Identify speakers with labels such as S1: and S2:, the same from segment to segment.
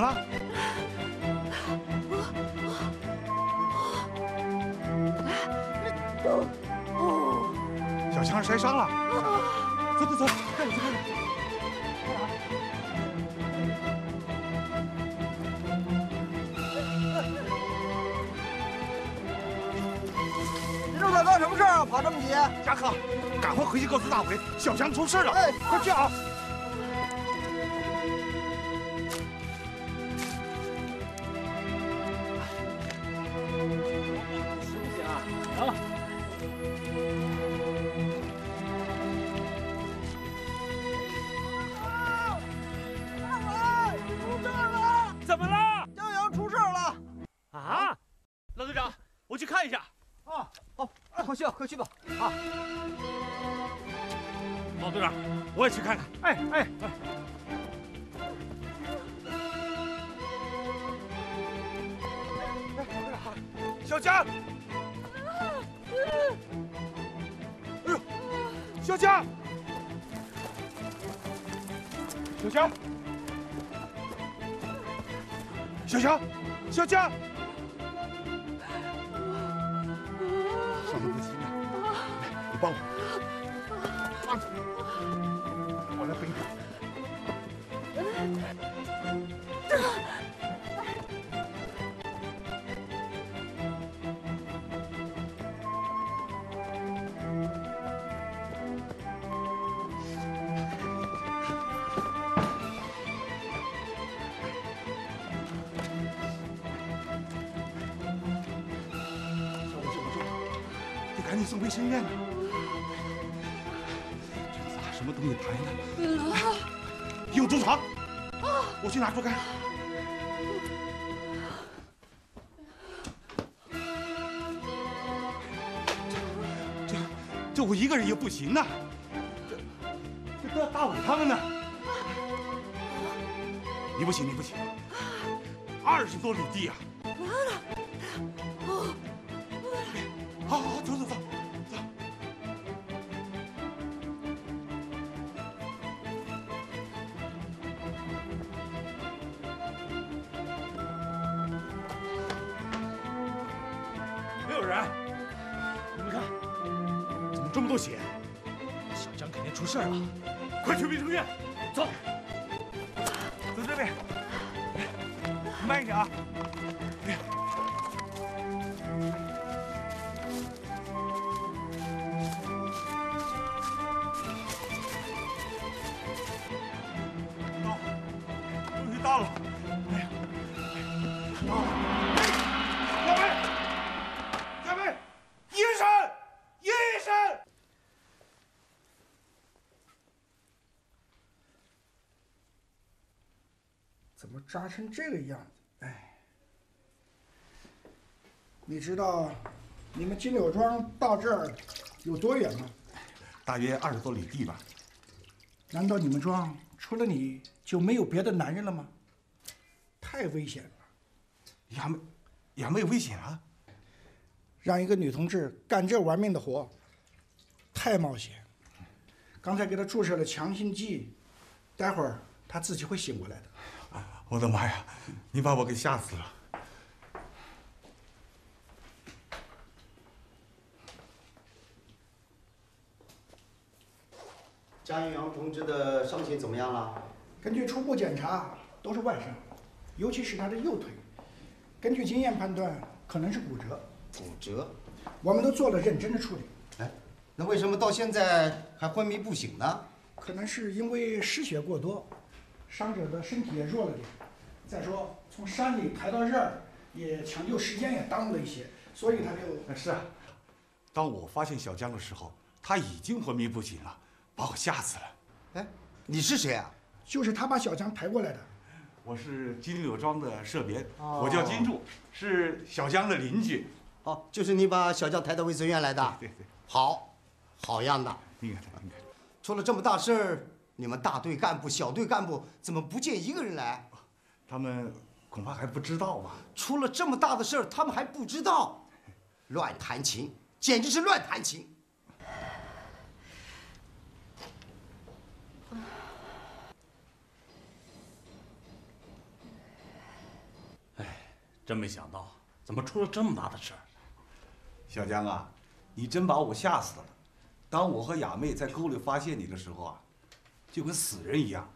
S1: 么了？小强摔伤了，走走走，带我去看看。
S2: 你这在干什么事儿啊？跑这么急？
S1: 嘉克，赶快回去告诉大伟，小强出事了。
S2: 哎，
S1: 快去啊！小佳，哎呦，小佳，小佳，小佳，小佳，去拿竹竿。这这我一个人也不行呐，这这大伟他们呢？你不行，你不行，二十多里地
S3: 啊、事了，快去卫生院。走。
S1: 走
S4: 怎么扎成这个样子？哎，你知道你们金柳庄到这儿有多远吗？
S1: 大约二十多里地吧。
S4: 难道你们庄除了你就没有别的男人了吗？太危险了，
S1: 也没也没有危险啊。
S4: 让一个女同志干这玩命的活，太冒险。刚才给她注射了强心剂，待会儿她自己会醒过来的。
S1: 我的妈呀！你把我给吓死了。
S5: 江阳同志的伤情怎么样了？
S4: 根据初步检查，都是外伤，尤其是他的右腿。根据经验判断，可能是骨折，
S5: 骨折。
S4: 我们都做了认真的处理。
S5: 哎，那为什么到现在还昏迷不醒呢？
S4: 可能是因为失血过多，伤者的身体也弱了点。再说从山里抬到这儿，也抢救时间也耽误了一些，所以他就……
S1: 是啊，当我发现小江的时候，他已经昏迷不醒了，把我吓死了。
S5: 哎，你是谁啊？
S4: 就是他把小江抬过来的。
S1: 我是金柳庄的社编，
S5: 哦
S1: 我叫金柱，是小江的邻居。
S5: 哦，就是你把小江抬到卫生院来的。
S1: 对对，
S5: 好，好样的。
S1: 你看他，你看，
S5: 出了这么大事儿，你们大队干部、小队干部怎么不见一个人来？
S1: 他们恐怕还不知道吧？
S5: 出了这么大的事儿，他们还不知道，乱弹琴，简直是乱弹琴。
S6: 哎真没想到，怎么出了这么大的事儿？
S1: 小江啊，你真把我吓死了。当我和雅妹在沟里发现你的时候啊，就跟死人一样。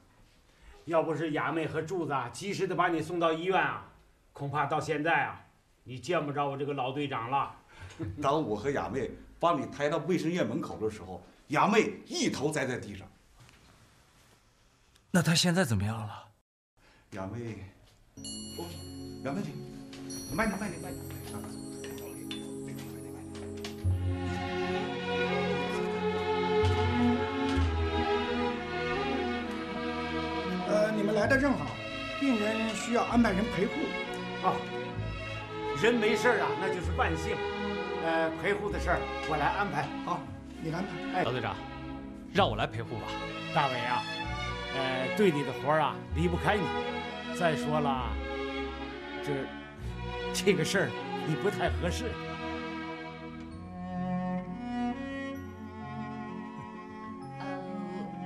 S7: 要不是雅妹和柱子啊及时的把你送到医院啊，恐怕到现在啊，你见不着我这个老队长了。
S1: 当我和雅妹把你抬到卫生院门口的时候，雅妹一头栽在地上。
S3: 那他现在怎么样了？
S1: 雅妹，我，雅妹你，慢点，慢点，慢点。
S4: 来的正好，病人需要安排人陪护。
S7: 啊，人没事啊，那就是万幸。呃，陪护的事儿我来安排。
S4: 好，你安排。
S7: 哎
S3: 老队长，让我来陪护吧。
S7: 大伟啊，呃，队里的活儿啊离不开你。再说了，这这个事儿你不太合适。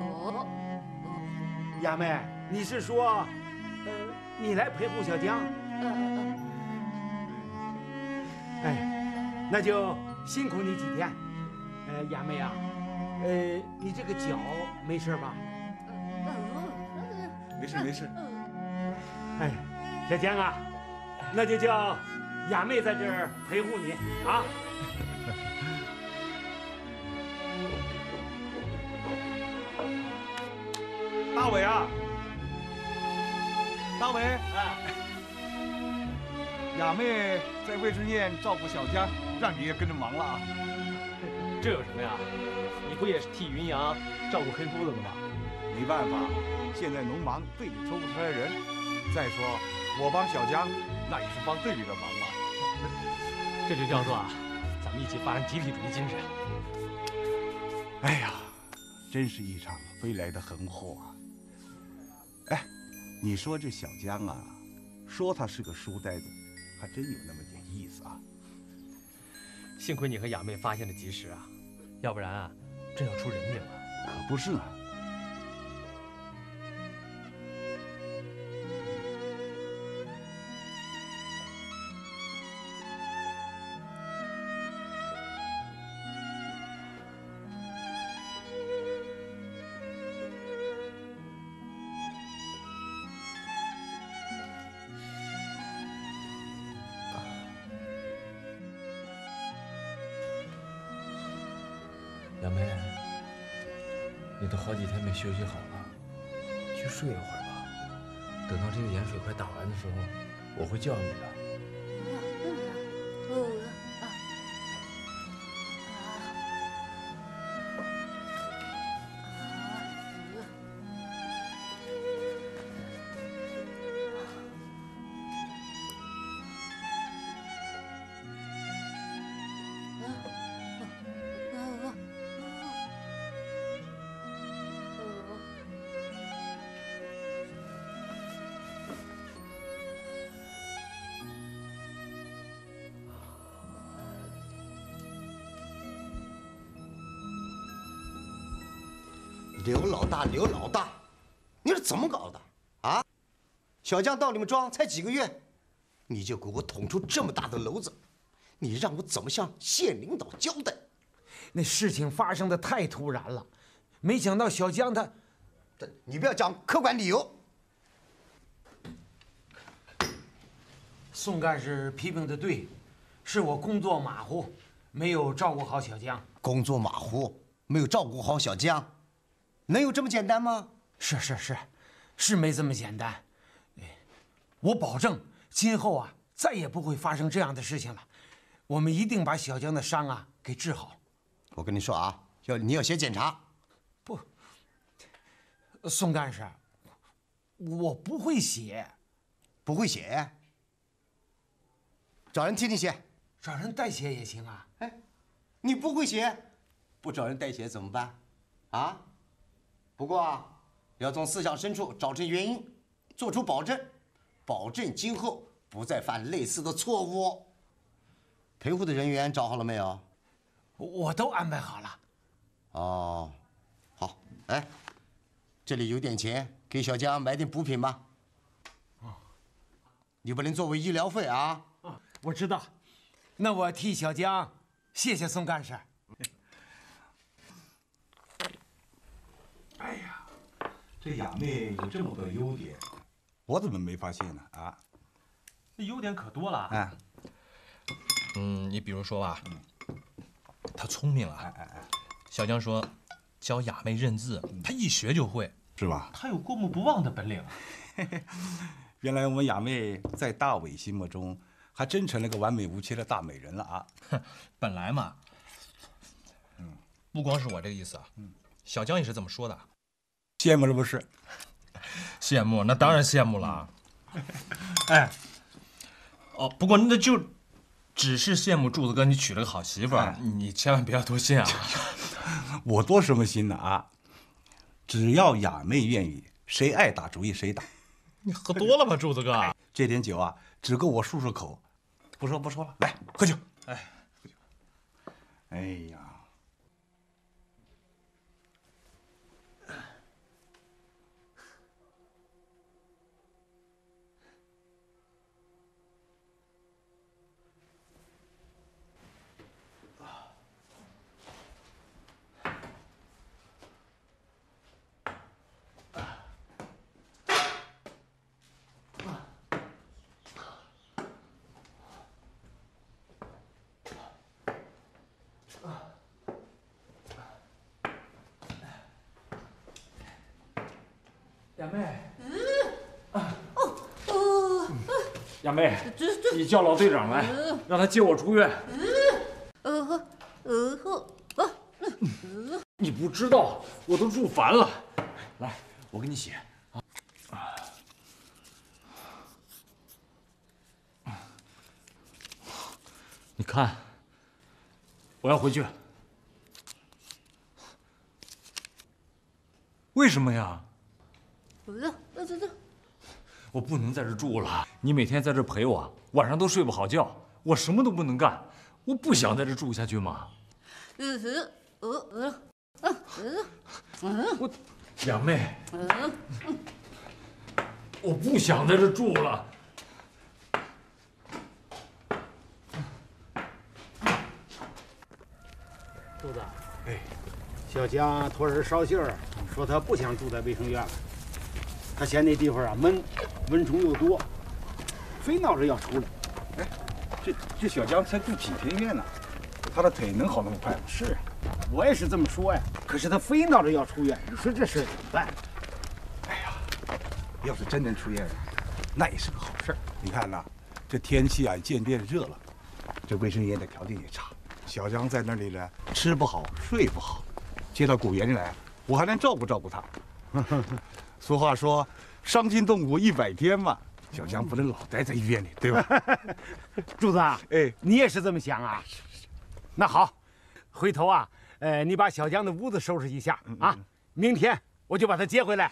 S8: 哦，
S7: 雅 妹，你是说，呃，你来陪护小江？
S8: 嗯嗯
S7: 哎，那就辛苦你几天。呃，雅妹啊，呃，你这个脚没事吧？
S8: 呃
S1: 没事没事。
S7: 哎，小江啊，那就叫雅妹在这儿陪护你啊。
S1: 大伟啊，大伟，
S7: 啊，
S1: 雅妹在卫生院照顾小江，让你也跟着忙了啊。
S3: 这有什么呀？你不也是替云阳照顾黑夫子的吗？
S1: 没办法，现在农忙，队里抽不出来人。再说我帮小江，那也是帮队里的忙嘛。
S3: 这就叫做啊，咱们一起发扬集体主义精神。
S1: 哎呀，真是一场飞来的横祸啊！哎，你说这小江啊，说他是个书呆子，还真有那么点意思啊。
S3: 幸亏你和雅妹发现的及时啊，要不然啊，真要出人命了。
S1: 可不是呢。
S3: 休息好了，去睡一会儿吧。等到这个盐水快打完的时候，我会叫你的。
S5: 大，刘老大，你是怎么搞的啊？小江到你们庄才几个月，你就给我捅出这么大的篓子，你让我怎么向县领导交代？
S7: 那事情发生的太突然了，没想到小江他，
S5: 这你不要讲客观理由。
S7: 宋干事批评的对，
S3: 是我工作马虎，没有照顾好小江。
S5: 工作马虎，没有照顾好小江，能有这么简单吗？
S3: 是是是，是没这么简单。哎，我保证今后啊，再也不会发生这样的事情了。我们一定把小江的伤啊给治好。
S5: 我跟你说啊，要你要写检查，不
S3: 宋干事，我不会写，
S5: 不会写，找人替你写。
S3: 找人代写也行啊。
S5: 哎你不会写，不找人代写怎么办？啊？不过啊，要从思想深处找出原因，做出保证，保证今后不再犯类似的错误。陪护的人员找好了没有？
S3: 我都安排好了。
S5: 哦，好，哎，这里有点钱，给小江买点补品吧。你不能作为医疗费啊。
S3: 我知道，那我替小江谢谢宋干事。
S1: 这雅妹有这么多优点，我怎么没发现呢？啊，
S9: 那优点可多了。
S1: 哎，
S10: 嗯，你比如说吧，她聪明啊。小江说，教雅妹认字，她一学就会。
S1: 是吧？
S9: 她有过目不忘的本领。
S1: 原来我们雅妹在大伟心目中，还真成了个完美无缺的大美人了啊！
S10: 本来嘛，嗯不光是我这个意思啊，小江也是这么说的。
S1: 羡慕是不是？
S10: 羡慕，那当然羡慕了。
S9: 哎，
S10: 哦，不过那就只是羡慕柱子哥你娶了个好媳妇儿，你千万不要多心啊。
S1: 我多什么心呢啊？只要雅妹愿意，谁爱打主意谁打。
S10: 你喝多了吧，柱子哥？
S1: 这点酒啊，只够我漱漱口。不说不说了，来喝酒。哎，喝酒。哎呀，
S3: 雅妹，雅妹，你叫老队长来，让他接我出院。你不知道，我都住烦了。来，我给你写。你看，我要回去。为什么呀？我不能在这住了。你每天在这陪我，晚上都睡不好觉，我什么都不能干。我不想在这住下去嘛。我两妹，我不想在这住了。
S7: 柱子，哎，小江托人捎信儿说他不想住在卫生院了，他嫌那地方啊闷，蚊虫又多，非闹着要出来。
S1: 哎，这这小江才住几天院呢，他的腿能好那么快吗？
S7: 是，我也是这么说呀。可是他非闹着要出院，你说这事怎么办？
S1: 哎呀，要是真能出院，那也是个好事儿。你看呐，这天气啊渐变热了，这卫生院的条件也差。小江在那里呢，吃不好，睡不好，接到果园里来，我还能照顾照顾他。俗话说，伤筋动骨一百天嘛，小江不能老待在医院里，对吧？
S7: 柱子，
S1: 哎，
S7: 你也是这么想啊？那好，回头啊，呃，你把小江的屋子收拾一下啊，明天我就把他接回来。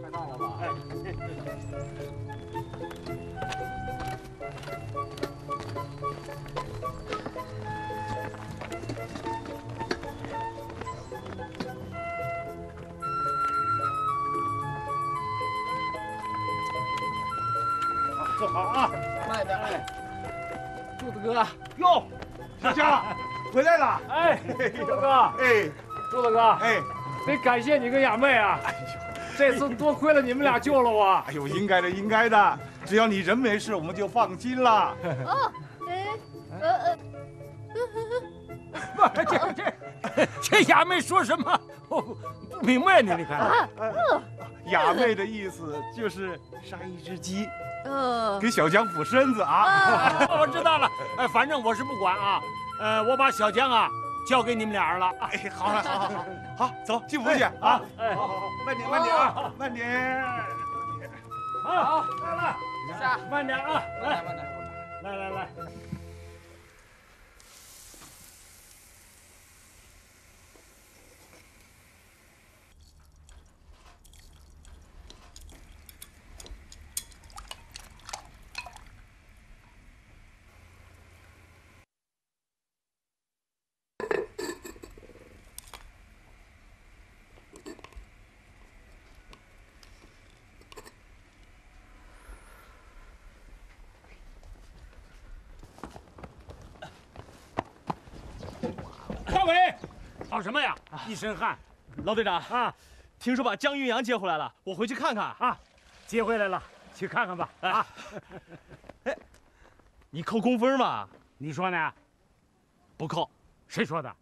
S7: 快到了吧？坐好啊，慢点。哎，柱子哥，
S1: 哟，小江 回来了。
S3: 哎，柱子哥，
S1: 哎
S3: 柱子哥，
S1: 哎，
S3: 得感谢你跟雅妹啊！
S1: 哎呦，
S11: 这次多亏了你们俩救了我。
S1: 哎呦，应该的，应该的。只要你人没事，我们就放心了。
S8: 哦，哎，呃呃，
S7: 不，这这这雅妹说什么？我不不明白呢，你看。
S1: 雅妹的意思就是杀一只鸡，
S8: 呃，
S1: 给小江补身子啊。
S7: 我知道了，哎，反正我是不管啊。呃，我把小江啊交给你们俩人了。
S1: 哎，好了，好好好，好，走进屋去啊。
S7: 哎，
S1: 好好好，慢点，慢点啊，慢点。
S7: 好，好，来了，
S8: 下，
S7: 慢点啊，来，
S12: 慢点，
S7: 来来来。大伟，跑什么呀？一身汗。
S13: 老队长
S7: 啊，
S13: 听说把江云阳接回来了，我回去看看
S7: 啊。接回来了，去看看吧。啊，
S13: 哎，你扣工分吗？
S7: 你说呢？
S13: 不扣。
S7: 谁说的？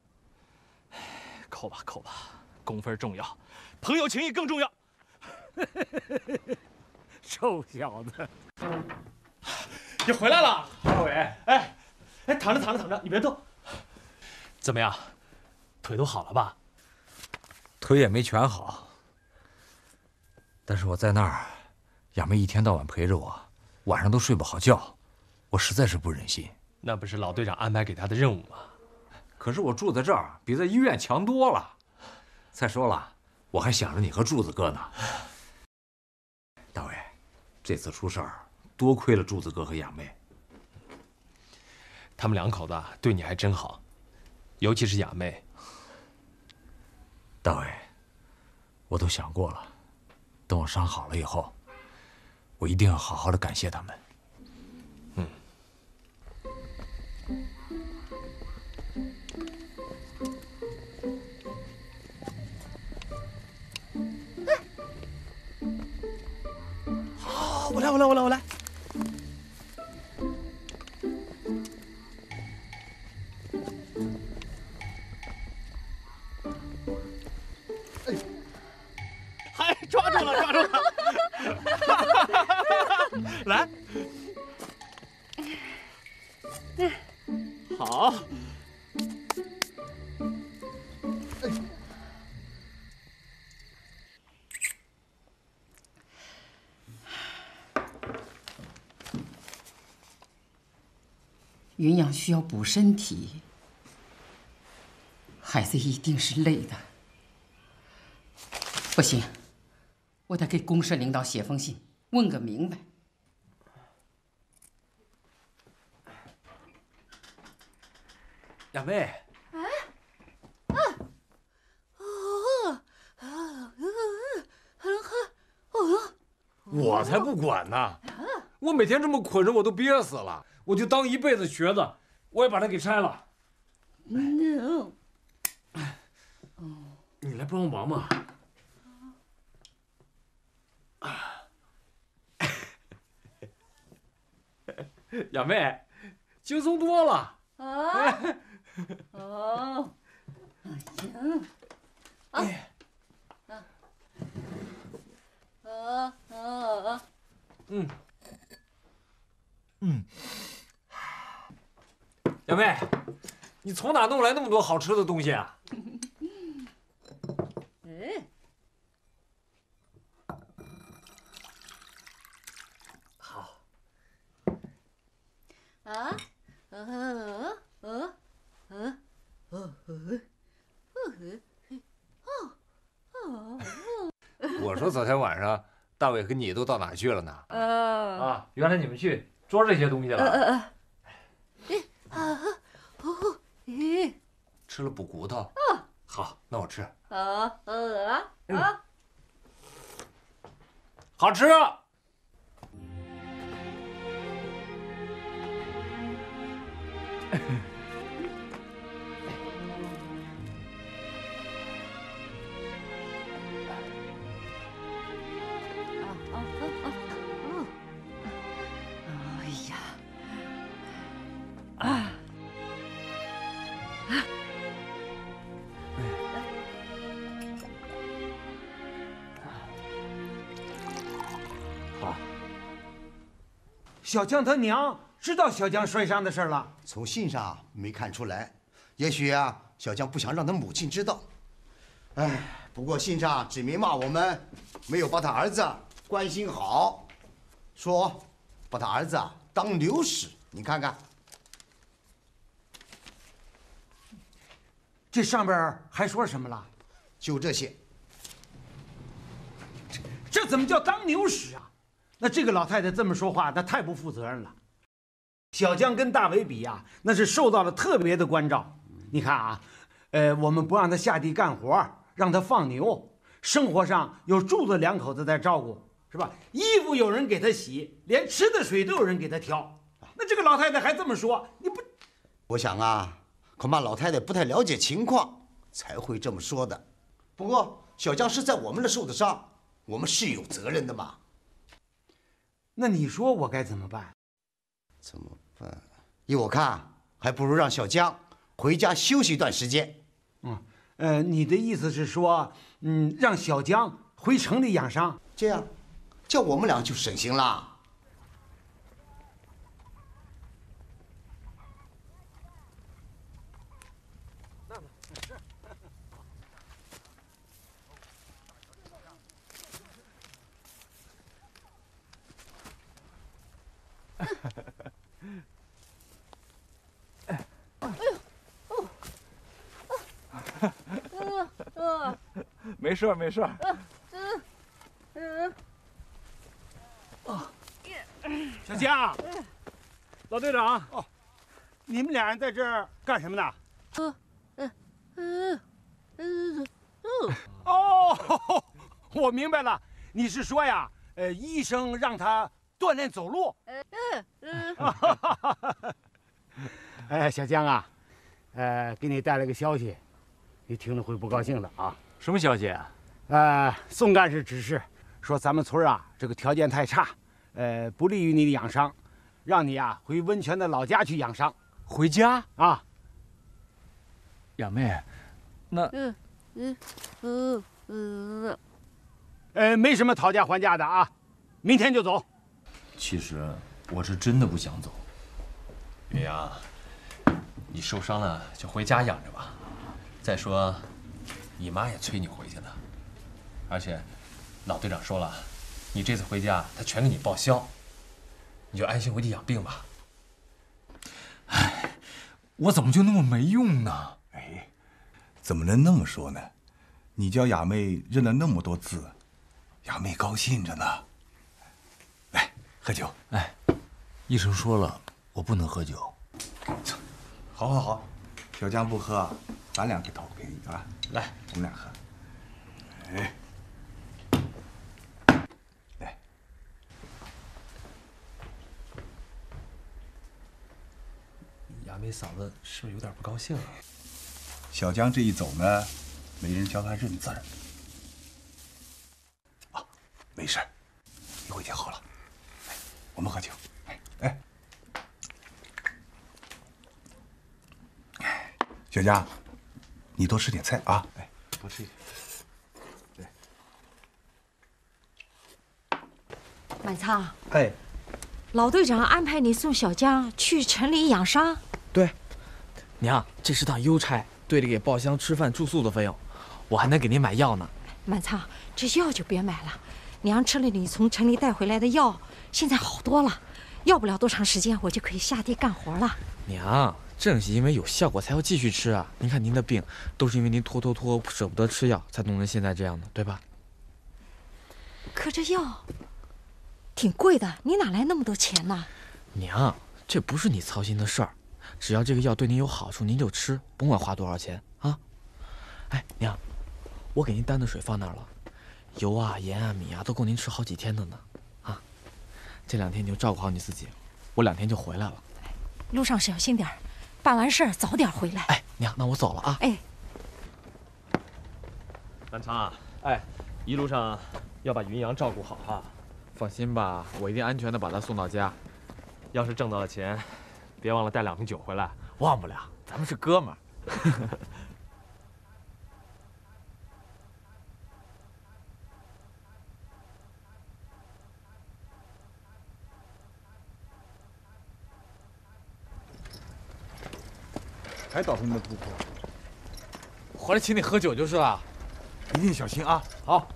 S13: 扣吧，扣吧，工分重要，朋友情谊更重要。
S7: 臭小子，
S13: 你回来了，
S7: 大伟。
S13: 哎，哎，躺着，躺着，躺着，你别动。怎么样，腿都好了吧？
S3: 腿也没全好，但是我在那儿，亚妹一天到晚陪着我，晚上都睡不好觉，我实在是不忍心。
S13: 那不是老队长安排给他的任务吗？
S3: 可是我住在这儿比在医院强多了。再说了，我还想着你和柱子哥呢。大伟，这次出事儿，多亏了柱子哥和亚妹。
S13: 他们两口子对你还真好，尤其是亚妹。
S3: 大伟，我都想过了，等我伤好了以后，我一定要好好的感谢他们。
S13: 嗯。好，我来，我来，我来，我来。来，好。
S14: 云阳需要补身体，孩子一定是累的。不行，我得给公社领导写封信，问个明白。
S3: 雅妹，
S8: 啊，哦，啊，啊，哦，
S3: 我才不管呢！我每天这么捆着，我都憋死了。我就当一辈子瘸子，我也把它给拆了。
S8: no，
S3: 你来帮我忙嘛！雅妹，轻松多了。
S8: 啊，哦，行，啊，啊，啊啊啊，
S3: 嗯，嗯，小妹，你从哪弄来那么多好吃的东西啊？
S8: 嗯，
S3: 好，
S8: 啊，啊啊啊
S3: 我说昨天晚上大伟和你都到哪去了呢？
S8: 呃。
S3: 啊，原来你们去捉这些东西
S8: 呃
S3: 了，
S8: 呃，咦啊哦咦
S3: 吃了补骨头。好，那我吃，
S8: 啊啊。啊，
S3: 好吃。
S7: 小江他娘知道小江摔伤的事了？
S5: 从信上没看出来，也许啊，小江不想让他母亲知道。哎，不过信上指明骂我们没有把他儿子关心好，说把他儿子啊当牛使。你看看，
S7: 这上边还说什么了？
S5: 就这些。
S7: 这怎么叫当牛使啊？那这个老太太这么说话，那太不负责任了。小江跟大伟比呀，那是受到了特别的关照。你看啊，呃，我们不让他下地干活，让他放牛，生活上有柱子两口子在照顾，是吧？衣服有人给他洗，连吃的水都有人给他挑。那这个老太太还这么说，你不？
S5: 我想啊，恐怕老太太不太了解情况，才会这么说的。不过小江是在我们这受的伤。我们是有责任的嘛？
S7: 那你说我该怎么办？
S5: 怎么办？依我看，还不如让小江回家休息一段时间。
S7: 嗯，呃，你的意思是说，嗯，让小江回城里养伤，
S5: 这样，叫我们俩就省心啦。
S3: 没事没事
S15: 嗯嗯
S16: 小江，老队长，哦，你们俩人在这儿干什么呢？
S15: 嗯嗯嗯嗯
S16: 嗯。哦，我明白了，你是说呀，呃，医生让他锻炼走路。嗯嗯。哎，小江啊，呃，给你带来个消息，你听了会不高兴的啊。
S3: 什么消息啊？
S16: 呃，宋干事指示说，咱们村啊，这个条件太差，呃，不利于你的养伤，让你啊回温泉的老家去养伤。
S3: 回家
S16: 啊？
S3: 雅妹，那
S15: 嗯嗯嗯嗯，
S16: 呃，没什么讨价还价的啊，明天就走。
S10: 其实我是真的不想走，云阳，你受伤了就回家养着吧。再说。你妈也催你回去呢，而且老队长说了，你这次回家他全给你报销，你就安心回去养病吧。
S3: 哎，我怎么就那么没用呢？
S1: 哎，怎么能那么说呢？你教雅妹认了那么多字，雅妹高兴着呢。来，喝酒。
S3: 哎，医生说了，我不能喝酒。
S1: 好，好，好，小江不喝，咱俩给讨个便宜啊。来，我们俩喝。哎，来，
S10: 雅梅嫂子是不是有点不高兴啊？
S1: 小江这一走呢，没人教他认字儿。啊，没事，一会就好了。来，我们喝酒。哎，哎，小江。你多吃点菜啊！哎，多吃一点。
S15: 对。满仓。
S17: 哎。
S15: 老队长安排你送小江去城里养伤。
S18: 对。娘，这是趟邮差，队里给报销吃饭住宿的费用，我还能给您买药呢。
S15: 满仓，这药就别买了，娘吃了你从城里带回来的药，现在好多了，要不了多长时间，我就可以下地干活了。
S18: 娘。正是因为有效果才要继续吃啊！您看您的病，都是因为您拖拖拖舍不得吃药，才弄成现在这样的，对吧？
S15: 可这药挺贵的，你哪来那么多钱呢？
S18: 娘，这不是你操心的事儿，只要这个药对您有好处，您就吃，甭管花多少钱啊！哎，娘，我给您担的水放那儿了，油啊、盐啊、米啊都够您吃好几天的呢。啊，这两天你就照顾好你自己，我两天就回来了。
S15: 路上小心点儿。办完事儿早点回来。
S18: 哎，娘，那我走了啊。
S15: 哎，
S10: 满仓啊，哎，一路上要把云阳照顾好哈。
S18: 放心吧，我一定安全的把他送到家。
S10: 要是挣到了钱，别忘了带两瓶酒回来。
S18: 忘不了，咱们是哥们儿。
S19: 还倒腾的不破，
S18: 回来请你喝酒就是了。
S19: 一定小心啊！
S7: 好。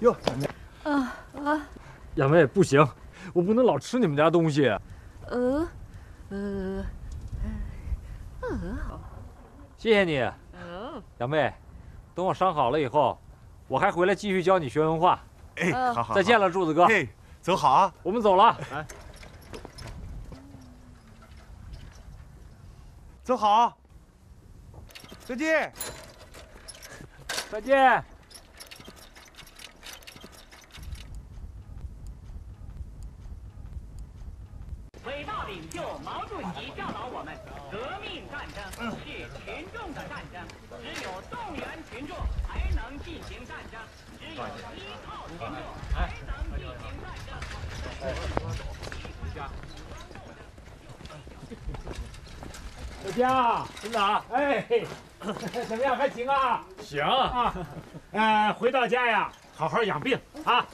S19: 哟，小妹，
S8: 啊啊，
S7: 亚妹，不行，我不能老吃你们家东西。
S8: 呃，呃，呃好。
S7: 谢谢你，
S8: 嗯，
S7: 亚妹。等我伤好了以后，我还回来继续教你学文化。
S19: 哎，好好，
S7: 再见了，柱子哥。
S19: 哎，走好啊！
S7: 我们走了。
S19: 来，走好，再见。
S7: 再见。
S20: 伟大领袖毛主席教导我们，革命战争是群众的战争，只有动员群众才能进行战争，只有依靠群众才能进行战争。
S7: 小江，村长，哎，怎么样？还行啊？
S3: 行
S7: 啊。呃，回到家呀，好好养病啊。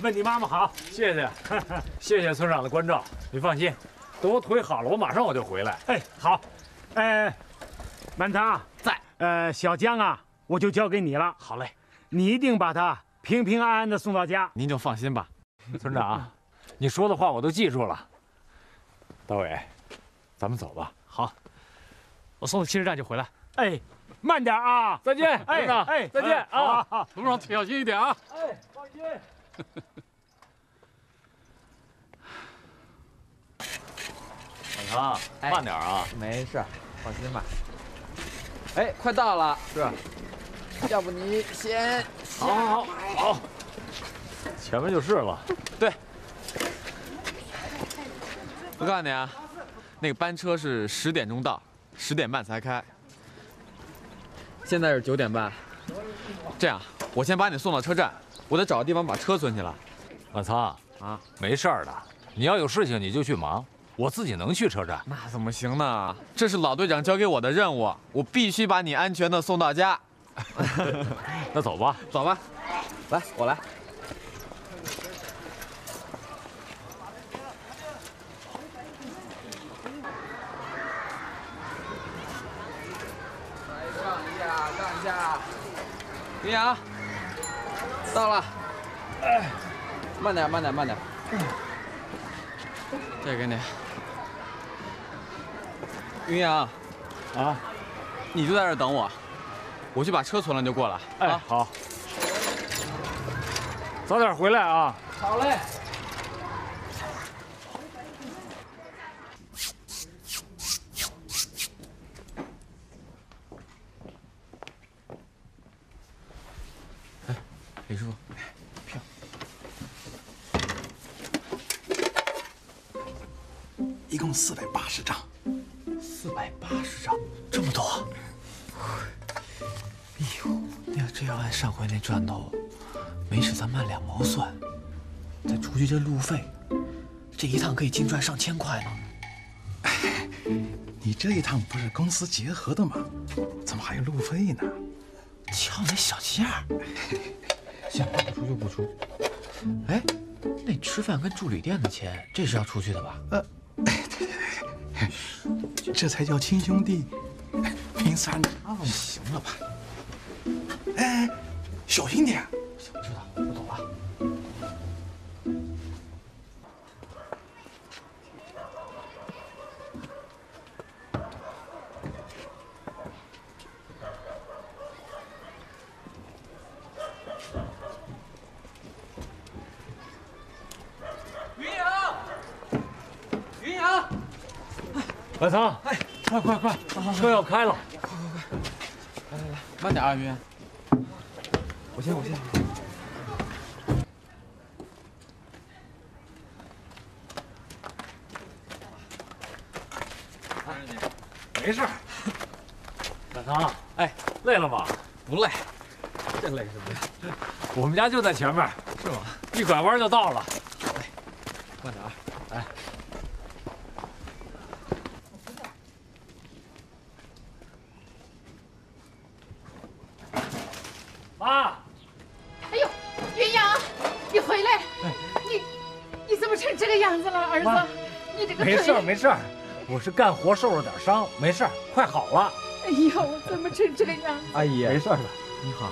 S7: 问你妈妈好，
S3: 谢谢，谢谢村长的关照。你放心，等我腿好了，我马上我就回来。
S7: 哎，好。哎，满堂
S18: 在。
S7: 呃，小江啊，我就交给你了。
S18: 好嘞，
S7: 你一定把他平平安安的送到家。
S18: 您就放心吧，
S3: 村长，你说的话我都记住了。大伟，咱们走吧。
S18: 好，我送到汽车站就回来。
S7: 哎，慢点啊！
S3: 再见，
S7: 哎。哎，
S3: 再见啊！
S7: 好，
S18: 路上小心一点啊！
S7: 哎，放心。
S21: 满堂，慢点啊！
S18: 没事，放心吧。哎，快到了，
S21: 是。
S18: 要不你先……
S3: 好，好，好，好。前面就是了。
S18: 对。我告诉你啊，那个班车是十点钟到，十点半才开。现在是九点半。这样，我先把你送到车站，我得找个地方把车存起来。
S21: 老曹
S18: 啊，
S21: 没事儿的，你要有事情你就去忙，我自己能去车站。
S18: 那怎么行呢？这是老队长交给我的任务，我必须把你安全的送到家。
S21: 那走吧，
S18: 走吧，来，我来。让一下，让一下。云阳，到了。哎，慢点，慢点，慢点。这个给你。云阳，
S7: 啊，
S18: 你就在这等我，我去把车存了就过来。
S7: 哎，好。早点回来啊。
S18: 好嘞。李师傅，票。
S1: 一共四百八十张。
S18: 四百八十张，这么多！哎呦，那要这要按上回那赚头，没事咱卖两毛算，再除去这路费，这一趟可以净赚上千块呢。
S1: 你这一趟不是公司结合的吗？怎么还有路费呢？
S18: 瞧那小气样 儿！行，不出就不出。哎，那吃饭跟住旅店的钱，这是要出去的吧？
S1: 呃，这才叫亲兄弟明算账。
S18: 行了吧？
S1: 哎，小心点。
S18: 我知道，我走了。
S20: 云阳，云阳，
S7: 满仓，
S18: 哎，
S7: 快快快，开了。
S18: 来来来，慢点啊，云。我先，我先。
S7: 没事。满仓，
S18: 哎，
S7: 累了吧？
S18: 不累，这累什么呀？
S7: 我们家就在前面，
S18: 是吗？
S7: 一拐弯就到了。事儿
S8: 腿
S7: 没事儿，
S3: 我是干活受了点伤，没事儿，快好了。
S22: 哎呦，怎么成这个样子？
S18: 阿姨，
S3: 没事了。
S18: 你好，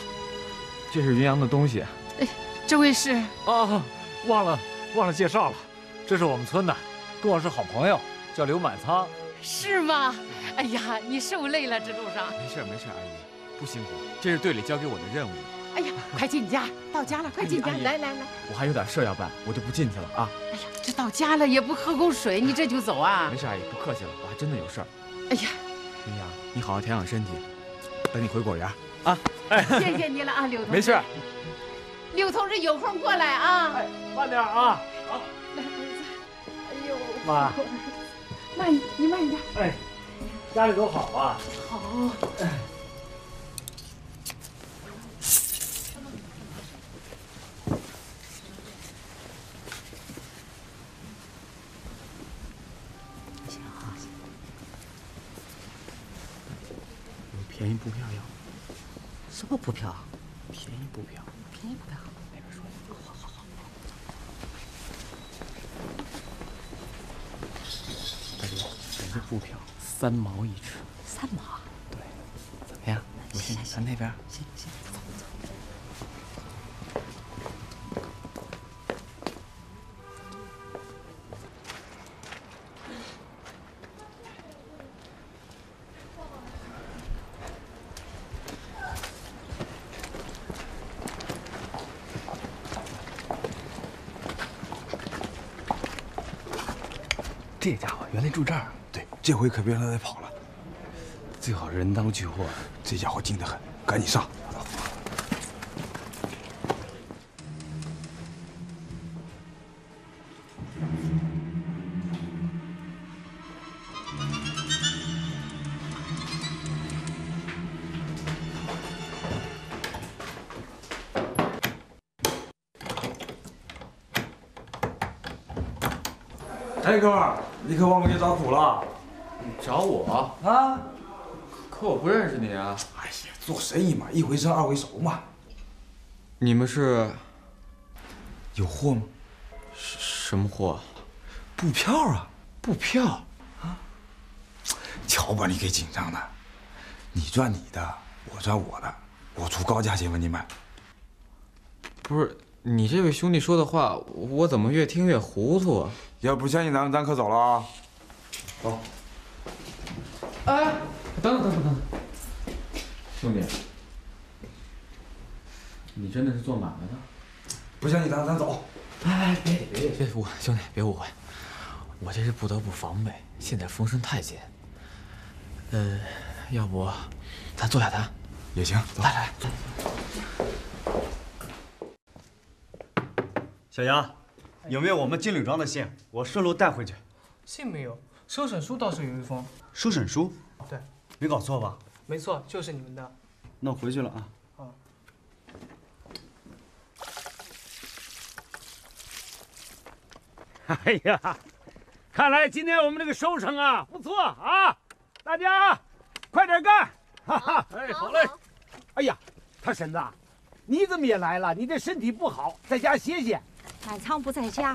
S18: 这是云阳的东西。
S22: 哎，这位是？
S3: 哦，忘了忘了介绍了，这是我们村的，跟我是好朋友，叫刘满仓。
S22: 是吗？哎呀，你受累了，这路上。
S18: 没事没事，阿姨，不辛苦，这是队里交给我的任务。
S22: 哎呀，快进家，到家了，快进家，来来来。
S18: 我还有点事要办，我就不进去了啊。
S22: 哎呀，这到家了也不喝口水，你这就走啊？
S18: 没事，阿姨，不客气了，我还真的有事儿。
S22: 哎呀，
S18: 云阳，你好好调养身体，等你回果园
S22: 啊。哎谢谢你了啊，柳同志。
S18: 没事。
S22: 柳同志有空过来啊。
S3: 哎，慢点啊。
S22: 好。来，儿子。哎呦，
S3: 妈。
S22: 慢一，你慢一点。
S3: 哎，家里都好啊。
S22: 好。
S18: 便宜布票要？
S17: 什么布票？
S18: 便宜布票。
S17: 便宜布票。
S18: 那边说。
S17: 好好好。
S18: 大姐，咱这布票三毛一尺。
S17: 三毛？
S18: 对。怎么样？有兴趣？咱那边。
S17: 行行，走走。
S1: 这家伙原来住这儿，对，这回可别让他再跑了。最好人赃俱获，这家伙精得很，赶紧上。
S23: 哎，哥们儿，你可忘过去找苦了？
S18: 找我
S23: 啊？
S18: 可我不认识你啊！
S1: 哎呀，做生意嘛，一回生二回熟嘛。
S18: 你们是
S1: 有货吗？
S18: 什什么货？
S1: 布票啊！
S18: 布票
S1: 啊！瞧把你给紧张的，你赚你的，我赚我的，我出高价钱帮你买。
S18: 不是你这位兄弟说的话，我怎么越听越糊涂啊？
S1: 要不相信咱们，咱可走了啊！走。
S18: 哎，等等等等等等，兄弟，你真的是做买卖的？
S1: 不相信咱咱走。
S18: 哎，别别别误会，兄弟别误会，我这是不得不防备，现在风声太紧。呃，要不咱坐下谈？
S1: 也行，走。
S18: 来来。
S24: 小杨，有没有我们金柳庄的信？我顺路带回去。
S25: 信没有，收审书倒是有一封。
S24: 收审书？
S25: 对，
S24: 没搞错吧？
S25: 没错，就是你们的。
S24: 那我回去了啊。
S25: 好。
S7: 哎呀，看来今天我们这个收成啊不错啊！大家快点干！哈哈，哎，好嘞。哎呀，他婶子，你怎么也来了？你这身体不好，在家歇歇。
S15: 满仓不在家，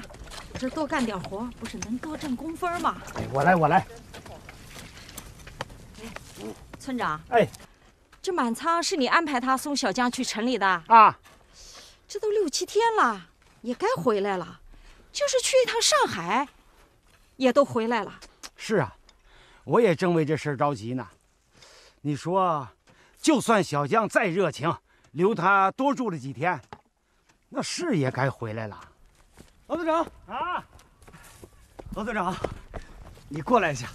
S15: 我这多干点活，不是能多挣工分吗？
S7: 哎，我来，我来。
S15: 村长，
S7: 哎，
S15: 这满仓是你安排他送小江去城里的
S7: 啊？
S15: 这都六七天了，也该回来了。就是去一趟上海，也都回来了。
S7: 是啊，我也正为这事着急呢。你说，就算小江再热情，留他多住了几天，那是也该回来了。
S24: 老队长
S7: 啊，
S24: 老队长，你过来一下，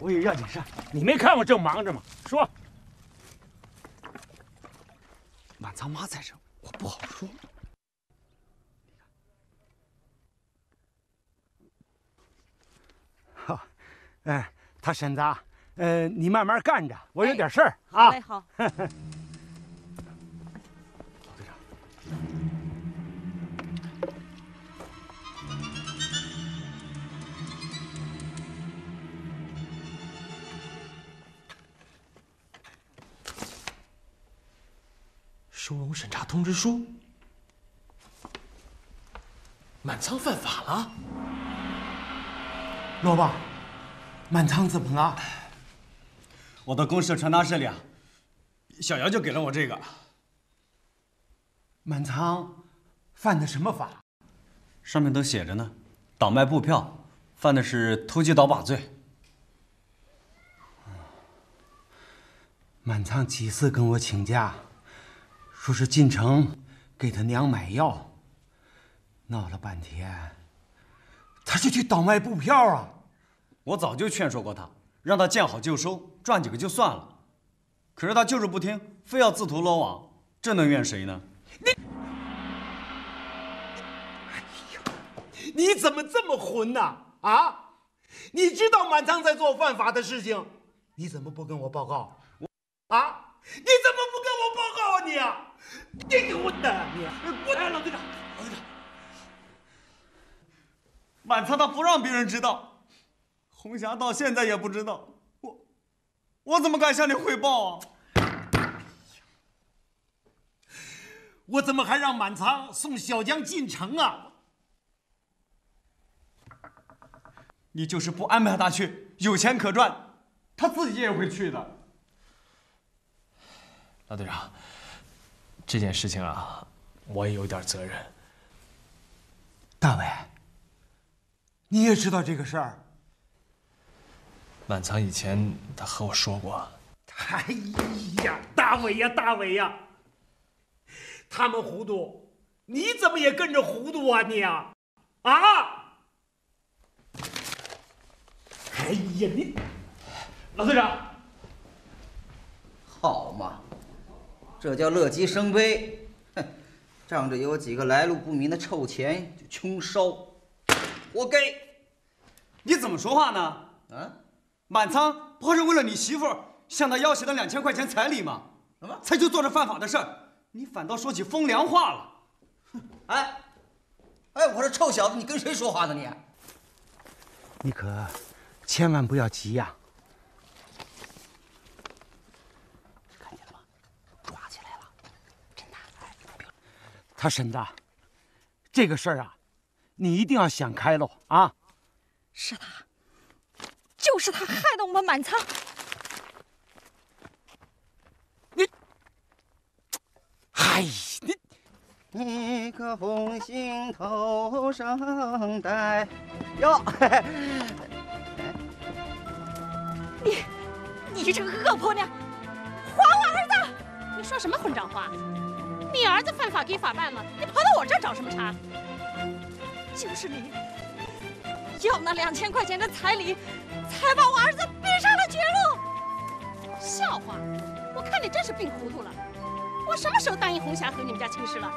S24: 我有要紧事。
S7: 你没看我正忙着吗？说。
S24: 满仓妈在这，我不好说。
S7: 好，哎，他婶子，呃，你慢慢干着，我有点事儿啊。
S15: 哎，好。
S18: 通知书，满仓犯法了。
S4: 老爸，
S24: 满仓怎么了？我到公社传达室里啊，小姚就给了我这个。
S7: 满仓犯的什么法？
S24: 上面都写着呢，倒卖布票，犯的是偷鸡倒把罪。
S7: 满仓几次跟我请假，说是进城给他娘买药，闹了半天，他就去倒卖布票啊！
S24: 我早就劝说过他，让他见好就收，赚几个就算了。可是他就是不听，非要自投罗网，这能怨谁呢？
S7: 你，哎呦，你怎么这么混呢？啊，你知道满仓在做犯法的事情，你怎么不跟我报告？我啊！你怎么不跟我报告啊你啊？你给我的你！滚
S24: 哎，老队长，老队长，满仓他不让别人知道，红霞到现在也不知道，我我怎么敢向你汇报啊？
S7: 我怎么还让满仓送小江进城啊？
S24: 你就是不安排他去，有钱可赚，他自己也会去的。
S3: 老队长，这件事情啊，我也有点责任。
S7: 大伟，你也知道这个事儿？
S3: 满仓以前他和我说过。
S7: 哎呀，大伟呀，大伟呀！他们糊涂，你怎么也跟着糊涂啊你啊？啊！哎呀，你，
S3: 老队长，
S14: 好嘛！这叫乐极生悲，哼！仗着有几个来路不明的臭钱就穷烧，活该！
S24: 你怎么说话呢？啊，满仓不是为了你媳妇向他要挟的两千块钱彩礼吗？什么？才就做这犯法的事儿，你反倒说起风凉话了。
S14: 哼！哎，哎，我说臭小子，你跟谁说话呢你？
S7: 你可千万不要急呀！他婶子，这个事儿啊，你一定要想开喽啊！
S8: 是他，就是他害得我们满仓。
S7: 你，哎，你，
S14: 一颗红心头上戴，哟，
S8: 你，你这个恶婆娘，还我儿子！
S16: 你说什么混账话？你儿子犯法给法办了，你跑到我这儿找什么茬？
S8: 就是你，要那两千块钱的彩礼，才把我儿子逼上了绝路。
S16: 笑话！我看你真是病糊涂了。我什么时候答应红霞和你们家亲事了？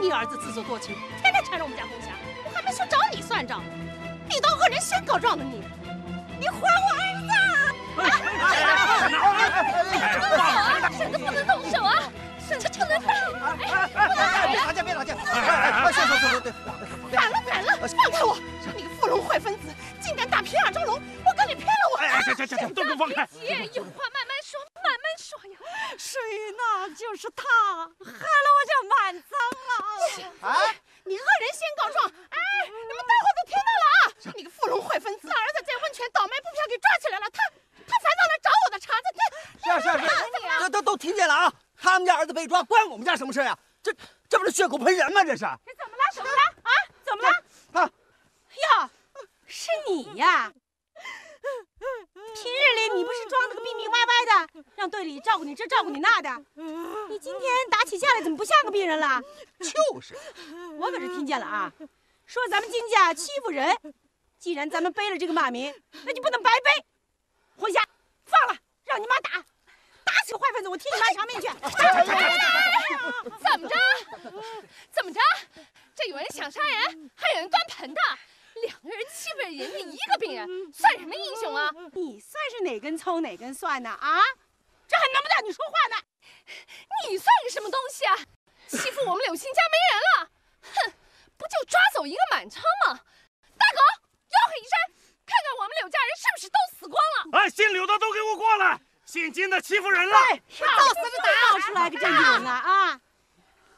S16: 你儿子自作多情，天天缠着我们家红霞，我还没说找你算账呢，你倒恶人先告状的你！
S8: 你还我儿
S16: 子！婶子不能动手啊！婶子不能打！
S14: 哎，别打架，别打架！哎，行行行，对，
S16: 反了反了，放开我！你个富龙坏分子，竟敢打皮亚中龙！我跟你拼了！我！
S7: 哎，行行行，都给我放开！
S16: 别急，有话慢慢说，慢慢说呀。
S8: 谁呢？就是他，害了我家满仓啊！
S16: 哎，你恶人先告状！哎，你们大伙都听到了啊！你个附龙坏分子，儿子在温泉倒卖布票给抓起来了，他他反倒来找我的茬子，
S14: 他是是是，这都都听见了啊！他们家儿子被抓，关我们家什么事呀？这这不是血口喷人吗？这是！
S16: 这怎么了？怎么了？啊？怎么了？
S14: 啊！
S16: 哟，是你呀！平日里你不是装的个病病歪歪的，让队里照顾你这照顾你那的，你今天打起架来怎么不像个病人了？
S14: 就是，
S16: 我可是听见了啊，说咱们金家欺负人。既然咱们背了这个骂名，那就不能白背。回家，放了，让你妈打，打死个坏分子，我替你妈偿命去。怎么着？怎么着？这有人想杀人，还有人端盆的。两个人欺负人家一个病人，算什么英雄啊？你算是哪根葱哪根蒜呢？啊，这还轮不到你说话呢。你算个什么东西啊？欺负我们柳青家没人了？哼，不就抓走一个满仓吗？大狗，吆喝一声，看看我们柳家人是不是都死光了？
S7: 哎，姓柳的都给我过来！姓金的欺负人了！
S16: 照死个打！闹出来个正经人了啊！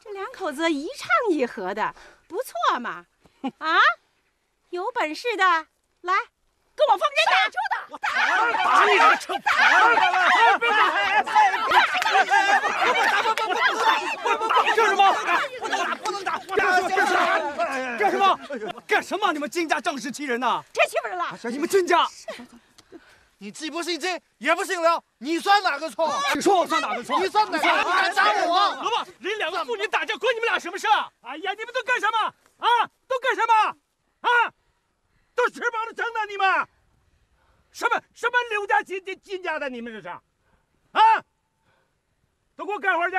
S16: 这两口子一唱一和的，不错嘛。啊？有本事的，来，跟我放人打！
S7: 打你这个臭牌儿！别打！
S24: 干什么？不能打！不能打！干什么？干什么？干什么？你们金家仗势欺人呐！
S22: 谁欺负人了？
S24: 你们金家！
S26: 你既不姓金，也不姓刘，你算哪个错？
S24: 你说我算哪个错？
S26: 你算哪个？你敢打我？
S7: 老板，人两个妇女打架，关你们俩什么事啊？哎呀，你们都干什么？啊，都干什么？啊，都吃饱了撑的你们？什么什么刘家金金金家的？你们这是？啊，都给我干活去！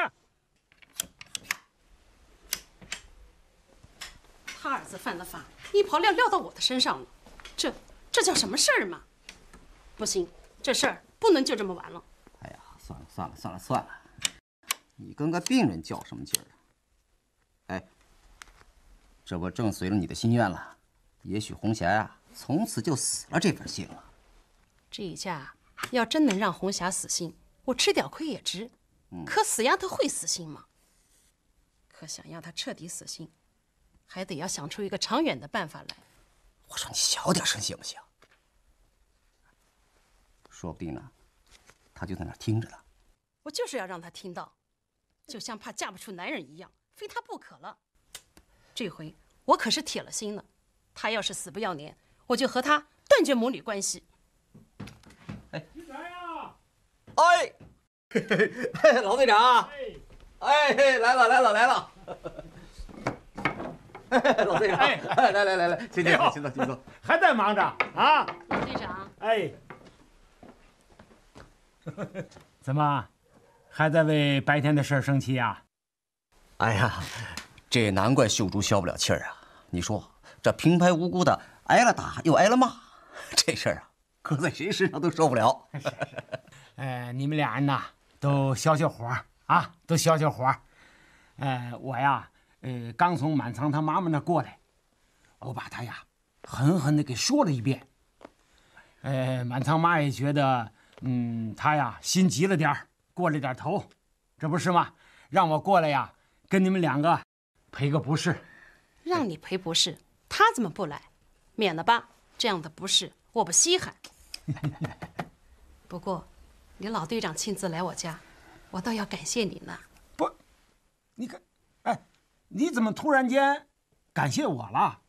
S22: 他儿子犯了法，一跑撂撂到我的身上了，这这叫什么事儿嘛？不行，这事儿不能就这么完了。
S14: 哎呀，算了算了算了算了，你跟个病人较什么劲儿啊？哎，这不正随了你的心愿了？也许红霞呀，从此就死了这份心了。
S22: 这一下要真能让红霞死心，我吃点亏也值。可死丫头会死心吗？可想要她彻底死心，还得要想出一个长远的办法来。
S14: 我说你小点声行不行？说不定呢，他就在那儿听着呢。
S22: 我就是要让他听到，就像怕嫁不出男人一样，非他不可了。这回我可是铁了心了，他要是死不要脸，我就和他断绝母女关系。
S14: 哎，老队长，哎，来了来了来了，老队长，哎，来来来来，请进，请坐，请坐。
S7: 还在忙着啊？
S22: 老队长，
S7: 哎，怎么还在为白天的事儿生气呀？
S14: 哎呀，这也难怪秀珠消不了气儿啊！你说这平白无故的挨了打又挨了骂，这事儿啊，搁在谁身上都受不了。
S7: 哎，你们俩人呐，都消消火啊，都消消火。呃，我呀，呃，刚从满仓他妈妈那过来，我把他呀狠狠的给说了一遍。呃，满仓妈也觉得，嗯，他呀心急了点儿，过了点头，这不是吗？让我过来呀，跟你们两个赔个不是。
S22: 让你赔不是，他怎么不来？免了吧，这样的不是我不稀罕。不过，你老队长亲自来我家，我倒要感谢你呢。
S7: 不你看，哎，你怎么突然间感谢我了？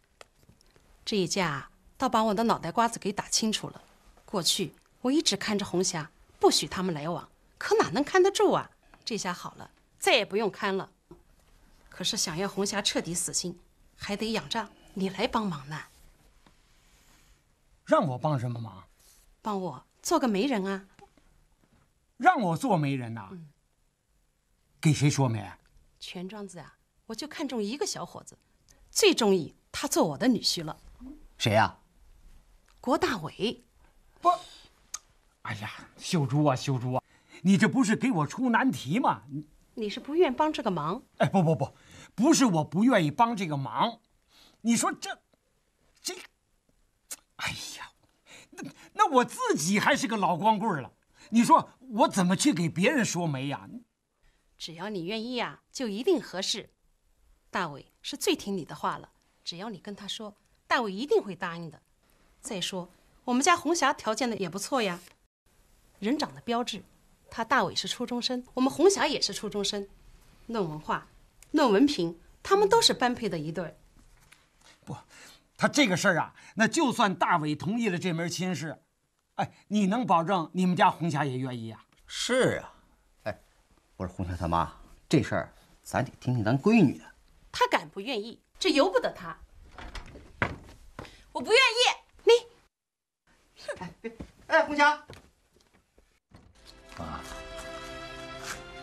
S22: 这一架倒把我的脑袋瓜子给打清楚了。过去我一直看着红霞，不许他们来往，可哪能看得住啊？这下好了，再也不用看了。可是想要红霞彻底死心，还得仰仗你来帮忙呢。
S7: 让我帮什么忙？
S22: 帮我做个媒人啊！
S7: 让我做媒人呐？给谁说媒？
S22: 全庄子啊，我就看中一个小伙子，最中意他做我的女婿了。
S14: 谁呀？
S22: 郭大伟。
S7: 不，哎呀，秀珠啊，秀珠啊，你这不是给我出难题吗？你
S22: 你是不愿帮这个忙？
S7: 哎，不不不，不是我不愿意帮这个忙，你说这，这，哎呀，那那我自己还是个老光棍了，你说我怎么去给别人说媒呀？
S22: 只要你愿意呀，就一定合适。大伟是最听你的话了，只要你跟他说，大伟一定会答应的。再说，我们家红霞条件的也不错呀，人长得标致。他大伟是初中生，我们红霞也是初中生，论文化、论文凭，他们都是般配的一对。
S7: 不，他这个事儿啊，那就算大伟同意了这门亲事，哎，你能保证你们家红霞也愿意啊？
S14: 是啊。哎我说红霞他妈，这事儿咱得听听咱闺女的。
S22: 她敢不愿意，这由不得她。我不愿意，你。
S14: 哎，哎，红霞，
S3: 妈，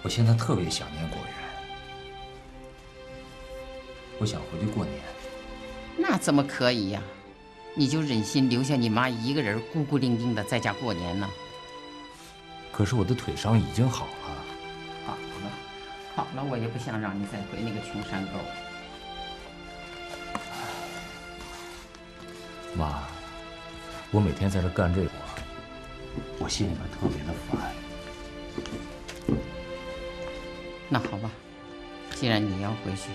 S3: 我现在特别想念果园，我想回去过年。
S27: 那怎么可以呀？你就忍心留下你妈一个人孤孤零零的在家过年呢？
S3: 可是我的腿伤已经好了。
S27: 好了，好了，我也不想让你再回那个穷山沟。
S3: 妈，我每天在这干这活，
S14: 我心里边特别的烦。那好吧，既然你要回去，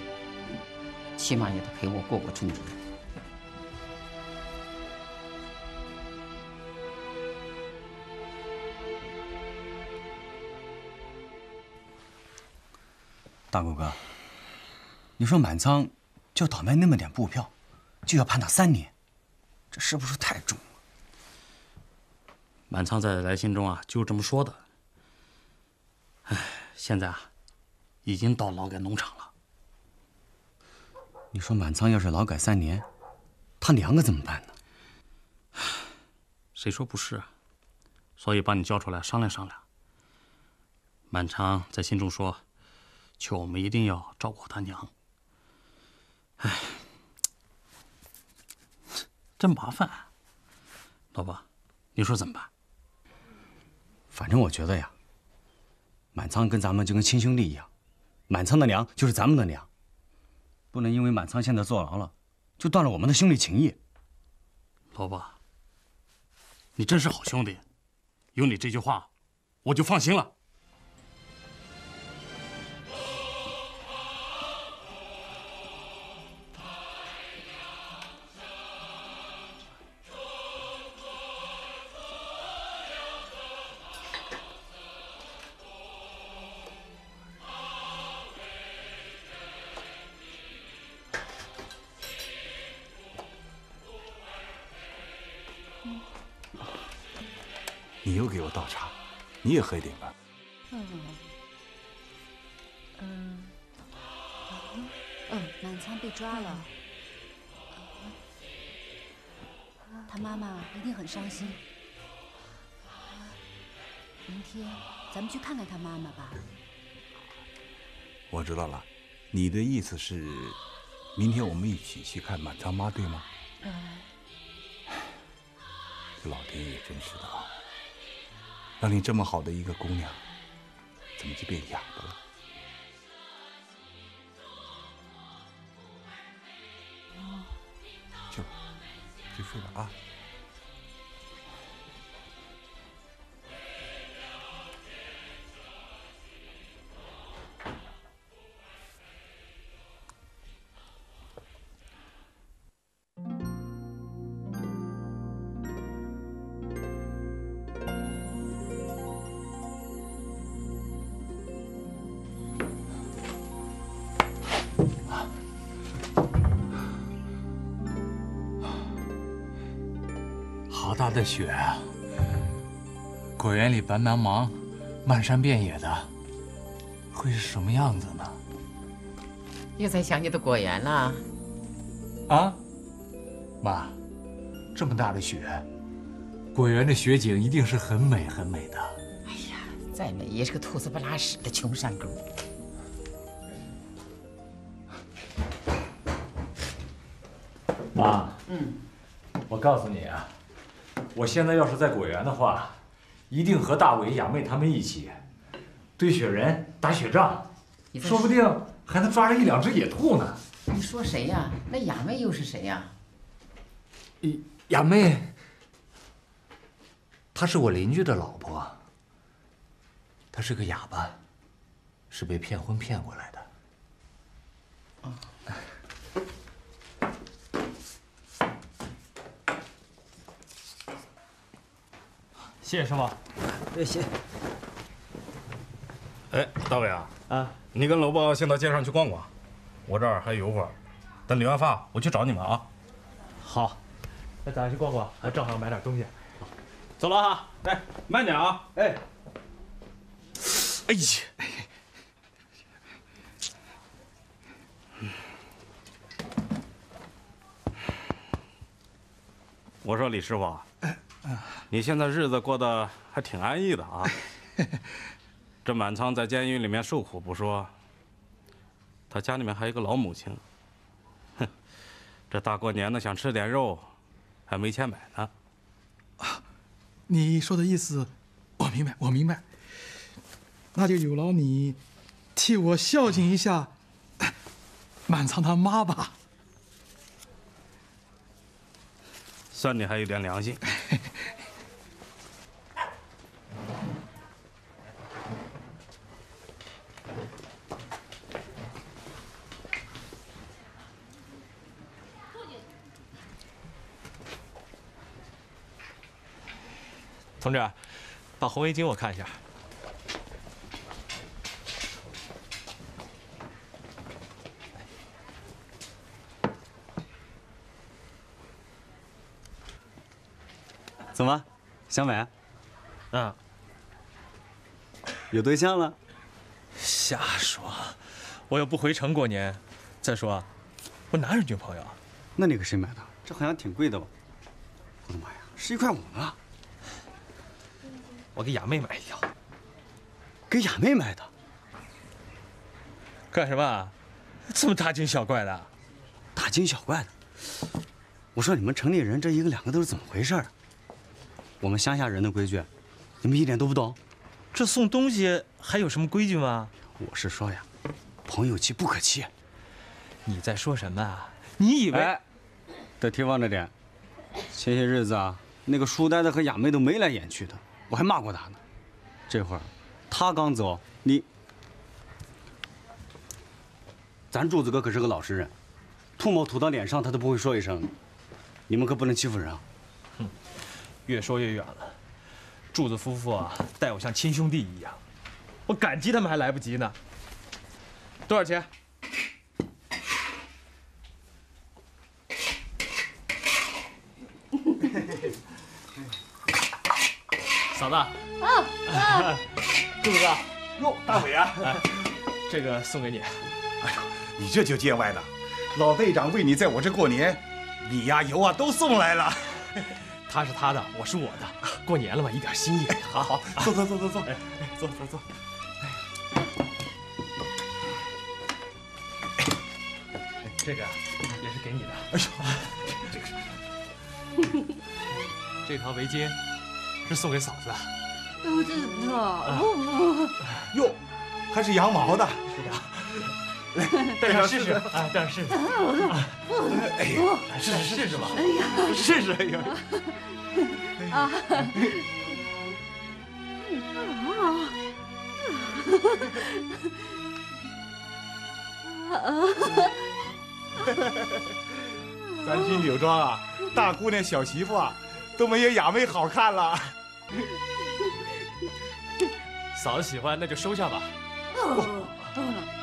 S14: 起码也得陪我过过春节。
S24: 大哥哥，你说满仓就倒卖那么点布票，就要判他三年，这是不是太重了？
S28: 满仓在来信中啊，就是这么说的。唉，现在啊，已经到劳改农场了。
S24: 你说满仓要是劳改三年，他娘可怎么办呢？
S28: 谁说不是啊？所以把你叫出来商量商量。满仓在信中说，求我们一定要照顾好他娘。哎，真麻烦。老婆，你说怎么办？
S24: 反正我觉得呀，满仓跟咱们就跟亲兄弟一样，满仓的娘就是咱们的娘，不能因为满仓现在坐牢了，就断了我们的兄弟情谊。
S28: 老婆，你真是好兄弟，有你这句话，我就放心了。
S1: 你也喝一点吧。
S17: 嗯，嗯，嗯，满仓被抓了，他妈妈一定很伤心。明天咱们去看看他妈妈吧。
S1: 我知道了，你的意思是，明天我们一起去看满仓妈，对吗？
S17: 嗯，
S1: 这老天爷真是的啊！让你这么好的一个姑娘，怎么就变哑巴了？就就睡吧啊！
S3: 雪啊！果园里白茫茫、漫山遍野的，会是什么样子呢？
S29: 又在想你的果园了？
S3: 啊，妈，这么大的雪，果园的雪景一定是很美很美的。
S29: 哎呀再美也是个兔子不拉屎的穷山沟。
S3: 妈，
S29: 嗯，
S3: 我告诉你啊，我现在要是在果园的话，一定和大伟、雅妹他们一起堆雪人、打雪仗，说不定还能抓着一两只野兔呢。
S29: 你说谁呀？那雅妹又是谁呀？
S3: 雅妹，她是我邻居的老婆，她是个哑巴，是被骗婚骗过来的。
S10: 谢谢师傅。
S14: 谢谢。
S6: 哎，大伟啊，啊，你跟楼豹先到街上去逛逛，我这儿还有会儿，等理完发我去找你们啊。
S10: 好，那咱去逛逛，还正好买点东西。走了哈，
S6: 哎，慢点啊。
S10: 哎，
S6: 哎呀，我说李师傅，你现在日子过得还挺安逸的啊。这满仓在监狱里面受苦不说，他家里面还有一个老母亲，哼，这大过年的想吃点肉，还没钱买呢。
S4: 你说的意思，我明白，我明白。那就有劳你替我孝敬一下满仓他妈吧。
S6: 算你还有点良心。
S10: 同志，把红围巾我看一下。
S24: 怎么，小美？
S3: 嗯。
S24: 有对象了？
S3: 瞎说，我又不回城过年。再说，我哪有女朋友？
S24: 那你给谁买的？这好像挺贵的吧？我的妈呀，十一块五呢！
S3: 我给雅妹买一条。
S24: 给雅妹买的？
S3: 干什么？这么大惊小怪的？
S24: 大惊小怪的？我说你们城里人这一个两个都是怎么回事？我们乡下人的规矩，你们一点都不懂？
S3: 这送东西还有什么规矩吗？
S24: 我是说呀，朋友妻不可欺。
S3: 你在说什么啊？你以为？
S24: 哎，得提防着点。前些日子啊，那个书呆子和雅妹都眉来眼去的，我还骂过他呢。这会儿，他刚走，你，咱柱子哥可是个老实人，吐沫吐到脸上他都不会说一声。你们可不能欺负人啊！
S3: 哼，越说越远了。柱子夫妇啊，待我像亲兄弟一样，我感激他们还来不及呢。多少钱？嫂子，
S8: 啊啊！
S3: 柱子哥，
S1: 哟，大伟啊，
S3: 这个送给你。
S1: 哎呦，你这就见外了。老队长为你在我这过年，米呀油啊都送来了。
S3: 他是他的，我是我的，过年了嘛，一点心意。
S1: 好好，坐坐坐坐坐，哎坐坐坐。
S3: 这个也是给你的。
S1: 哎呦，这个是。
S3: 这条围巾是送给嫂子的。
S8: 我知道，不
S1: 不。哟，还是羊毛的。
S3: 是的。戴上试试啊，戴上试试。
S1: 哎呀，试试试试吧。哎呀，试试哎呀。啊。
S8: 啊。
S1: 咱军柳庄啊，大姑娘小媳妇啊，都没有雅妹好看了。
S3: 嫂子喜欢，那就收下吧。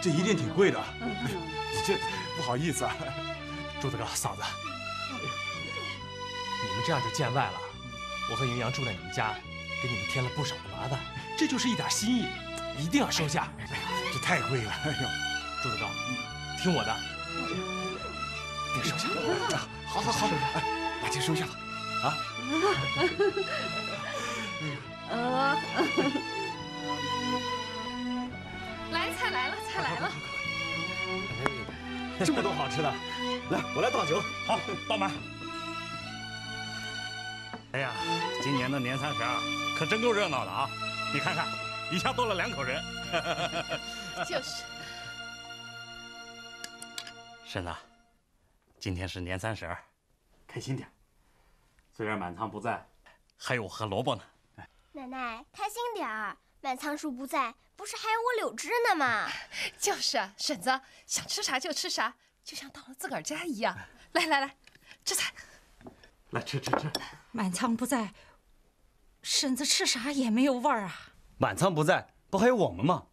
S1: 这一定挺贵的，你这不好意思啊，
S3: 柱子哥、嫂子，你们这样就见外了。我和云阳住在你们家，给你们添了不少的麻烦，这就是一点心意，一定要收下。
S1: 这太贵了，哎呦，
S3: 柱子哥，听我的，别收下。
S1: 好好好，把钱收下吧，啊。
S8: 啊。来，菜来了，菜来了！
S3: 这么多好吃的，
S1: 来，我来倒酒。
S6: 好，倒满。哎呀，今年的年三十啊，可真够热闹的啊！你看看，一下多了两口人。
S8: 就是。
S6: 婶子，今天是年三十，开心点。虽然满仓不在，还有我和萝卜呢。
S30: 奶奶，开心点儿。满仓叔不在，不是还有我柳枝呢吗？
S8: 就是啊，婶子想吃啥就吃啥，就像到了自个儿家一样。来来来，吃菜，
S6: 来吃吃吃。
S15: 满仓不在，婶子吃啥也没有味儿啊。
S24: 满仓不在，不还有我们吗？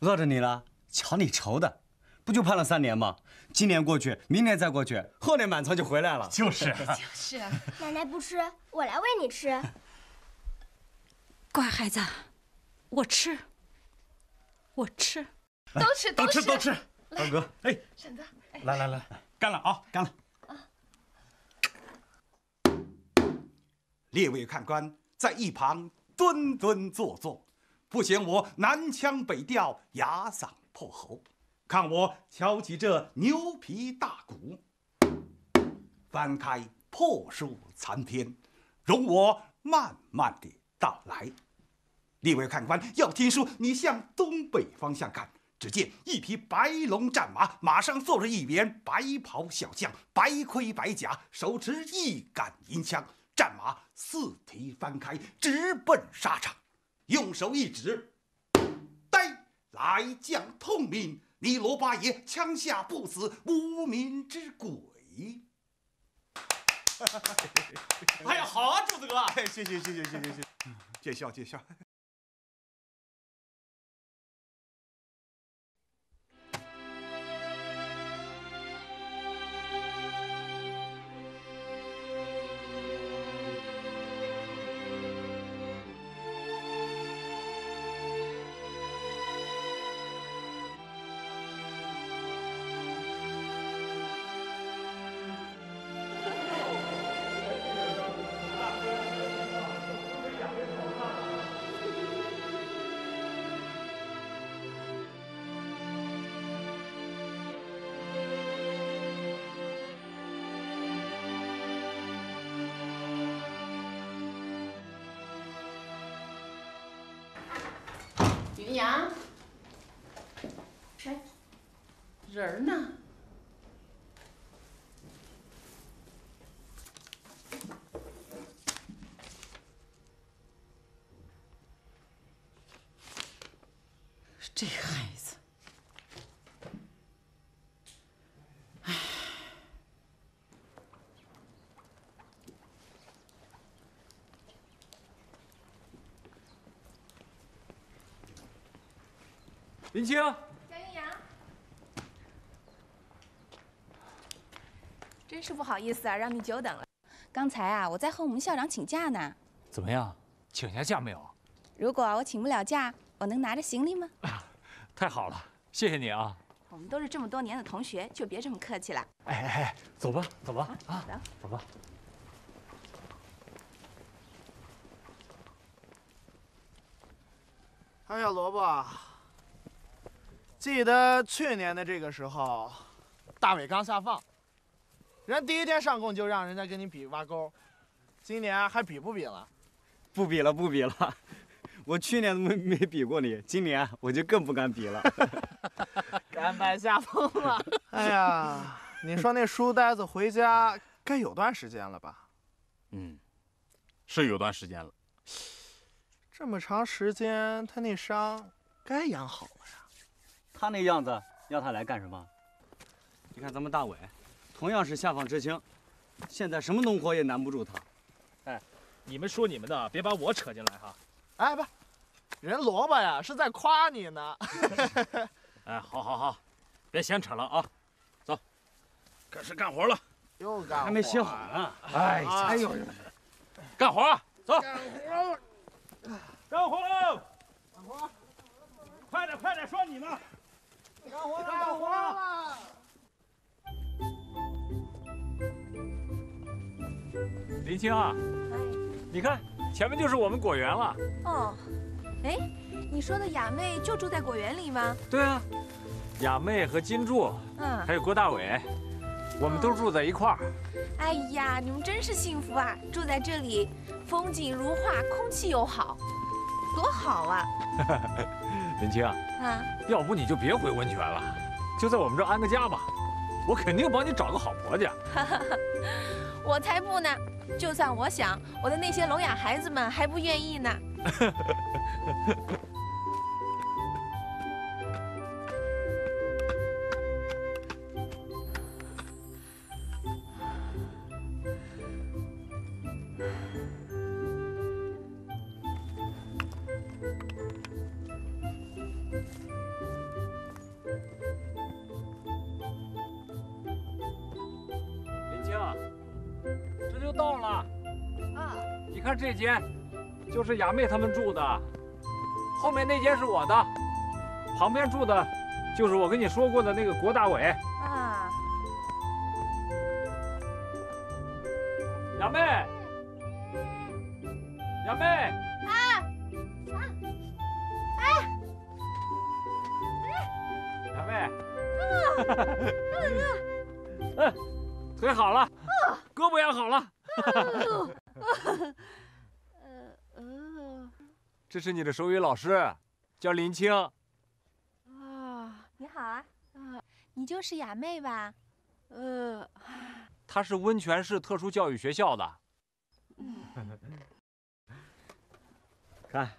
S24: 饿着你了，瞧你愁的，不就盼了三年吗？今年过去，明年再过去，后年满仓就回来了。
S6: 就是，
S8: 就是。
S30: 奶奶不吃，我来喂你吃。
S15: 乖孩子。我吃，我吃，
S8: 都吃
S6: 都吃都吃。
S1: 大哥，
S8: 哎，婶子，
S6: 来来来，干了啊，干了。
S1: 列位看官在一旁蹲蹲坐坐，不嫌我南腔北调、哑嗓破喉，看我敲起这牛皮大鼓，翻开破书残篇，容我慢慢的到来。列位看官，要听书，你向东北方向看。只见一匹白龙战马，马上坐着一员白袍小将，白盔白甲，手持一杆银枪。战马四蹄翻开，直奔沙场，用手一指：“呆，来将痛命！你罗八爷枪下不死，无名之鬼。”
S6: 哎呀，好啊，柱子哥！
S1: 谢谢谢谢谢谢谢谢，见笑见笑
S3: 林青，
S31: 江云阳，真是不好意思啊，让你久等了。刚才啊，我在和我们校长请假呢。
S3: 怎么样？请下假没有？
S31: 如果我请不了假，我能拿着行李吗？
S3: 太好了，谢谢你啊！
S31: 我们都是这么多年的同学，就别这么客气了。
S3: 哎哎哎，走吧，走吧，啊，
S31: 走。
S3: 走吧。
S26: 哎呀，萝卜，记得去年的这个时候，大伟刚下放，人第一天上供就让人家跟你比挖沟，今年还比不比了？
S24: 不比了，不比了，我去年都没没比过你，今年我就更不敢比了。
S26: 甘拜下风了。哎呀，你说那书呆子回家该有段时间了吧？
S6: 嗯，是有段时间了。
S26: 这么长时间，他那伤该养好了呀。
S24: 他那样子，要他来干什么？你看咱们大伟，同样是下放知青，现在什么农活也难不住他。
S32: 哎，你们说你们的，别把我扯进来哈。
S26: 哎，不，人萝卜呀是在夸你呢。
S6: 哎，好好好，别闲扯了啊，走，开始干活了。
S26: 又干活，
S24: 还没歇好呢。
S6: 哎呀，哎呦，干活啊，走。
S26: 干活。
S6: 干活喽！干活！快点，快点，说你呢。
S26: 干活了，干活！
S3: 林青啊，哎你看前面就是我们果园了。
S31: 哦，哎，你说的雅妹就住在果园里吗？
S3: 对啊，雅妹和金柱，
S31: 嗯
S3: 还有郭大伟，我们都住在一块儿。
S31: 哎呀，你们真是幸福啊！住在这里，风景如画，空气又好，多好啊！
S3: 林青，
S31: 啊，
S3: 要不你就别回温泉了，就在我们这儿安个家吧。我肯定帮你找个好婆家。
S31: 我才不呢！就算我想，我的那些聋哑孩子们还不愿意呢。
S3: 就是雅妹他们住的，后面那间是我的，旁边住的，就是我跟你说过的那个郭大伟。
S31: 啊，
S3: 雅妹，雅妹，
S31: 啊，哎，
S3: 雅妹，嗯，腿好了，胳膊也好了。这是你的手语老师，叫林青。
S31: 啊，你好啊，啊，你就是雅妹吧？呃，
S3: 他是温泉市特殊教育学校的。看，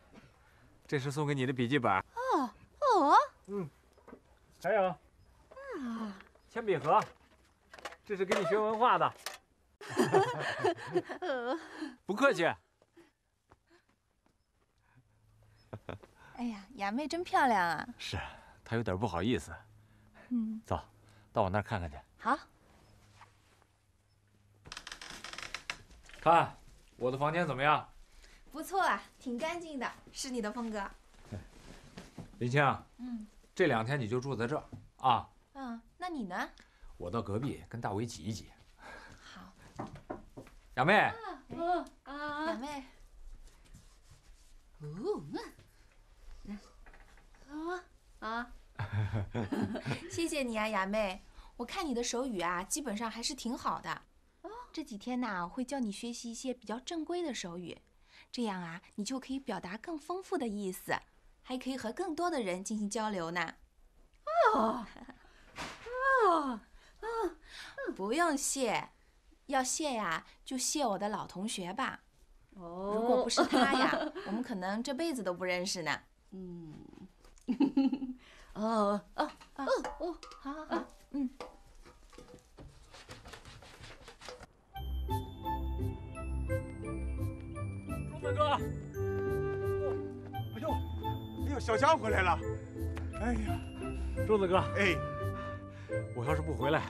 S3: 这是送给你的笔记本。
S31: 哦哦，
S3: 嗯，还有
S31: 啊，
S3: 铅笔盒，这是给你学文化的。
S31: 呃
S3: 不客气。
S31: 哎呀，雅妹真漂亮啊！
S3: 是，她有点不好意思。
S31: 嗯，
S3: 走，到我那儿看看去。
S31: 好，
S3: 看我的房间怎么样？
S31: 不错啊，挺干净的，是你的风格。
S3: 林青，
S31: 嗯
S3: 这两天你就住在这儿啊。
S31: 嗯，那你呢？
S3: 我到隔壁跟大伟挤一挤。
S31: 好。
S3: 雅妹，
S31: 嗯啊，雅妹。哦，嗯，啊啊，谢谢你啊，雅妹。我看你的手语啊，基本上还是挺好的。这几天呐，我会教你学习一些比较正规的手语，这样啊，你就可以表达更丰富的意思。还还可以和更多的人进行交流呢。
S8: 哦，哦，
S31: 嗯，不用谢，要谢呀就谢我的老同学吧。
S8: 哦，
S31: 如果不是他呀，我们可能这辈子都不认识呢。
S8: 嗯，哦哦哦哦，
S31: 好好好，嗯。
S3: 柱子哥，
S1: 哎呦，哎呦，小江回来了。哎呀，
S3: 柱子哥，
S1: 哎，
S3: 我要是不回来，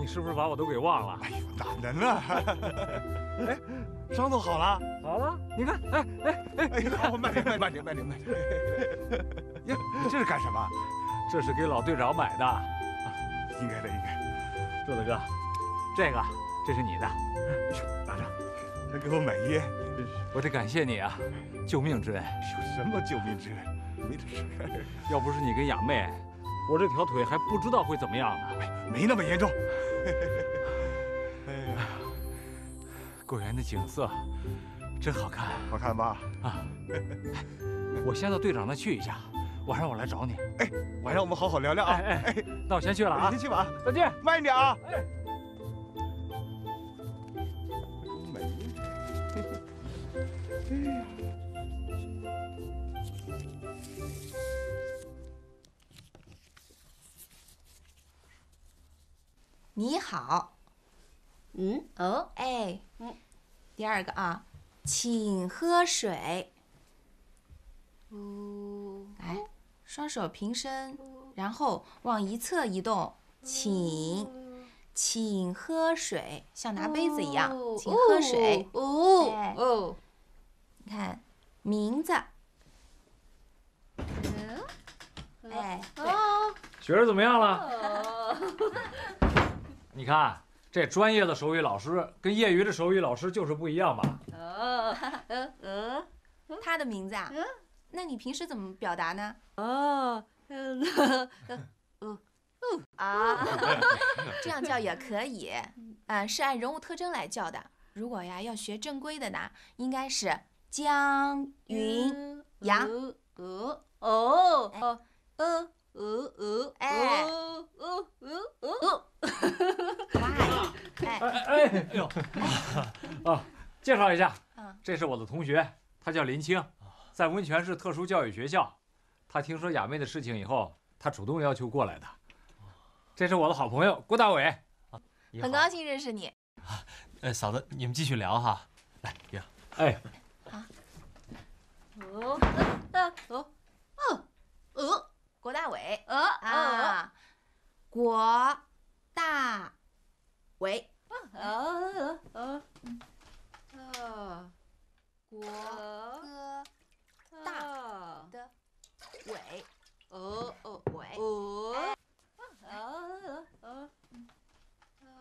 S3: 你是不是把我都给忘了？
S1: 哎呦，哪能啊？哎，伤都好了，
S3: 好了，你看，哎哎哎
S1: 哎，好，慢点，慢点，慢点，慢点。呀，你这是干什么？
S3: 这是给老队长买的，
S1: 应该的，应该。
S3: 柱子哥，这个这是你的，
S1: 拿着，还给我买烟，
S3: 我得感谢你啊，救命之恩。
S1: 有什么救命之恩？没这事，
S3: 要不是你跟雅妹，我这条腿还不知道会怎么样呢。
S1: 没那么严重。
S3: 哎呀，果园的景色真好看，
S1: 好看吧？
S3: 啊，我先到队长那去一下，晚上我来找你。
S1: 哎，晚上我们好好聊聊啊。
S3: 哎哎，那我先去了啊，
S1: 先去吧，
S3: 再见，
S1: 慢一点啊。
S3: 哎。
S31: 你好，
S8: 嗯哦
S31: 哎，嗯，第二个啊，请喝水。
S8: 哦，
S31: 来，双手平伸，然后往一侧移动，请，请喝水，像拿杯子一样，请喝水。
S8: 哦
S31: 哎
S8: 哦，
S31: 你看，名字，哎，
S8: 哦，
S3: 学的怎么样了？
S8: 哦，
S3: 你看，这专业的手语老师跟业余的手语老师就是不一样吧？
S8: 哦，呃呃，
S31: 他的名字啊？那你平时怎么表达呢？
S8: 哦，呃，
S31: 哦哦啊，这样叫也可以，嗯，是按人物特征来叫的。如果呀要学正规的呢，应该是江云阳。
S8: 呃哦哦呃呃呃
S31: 哎
S8: 哦哦哦哦，
S31: 哎
S3: 哎哎呦，啊，介绍一下
S31: 嗯，
S3: 这是我的同学，他叫林青，在温泉市特殊教育学校。他听说雅妹的事情以后，他主动要求过来的。这是我的好朋友郭大伟，
S31: 很高兴认识你。
S33: 呃，嫂子，你们继续聊哈。来，爷。
S3: 哎，
S8: 哦呃哦哦哦，
S31: 郭大伟
S8: 呃
S31: 啊，郭大伟，
S8: 呃呃呃，
S31: 郭哥大的伟，
S8: 哦哦
S31: 尾，
S8: 哦
S31: 哎
S8: 呃呃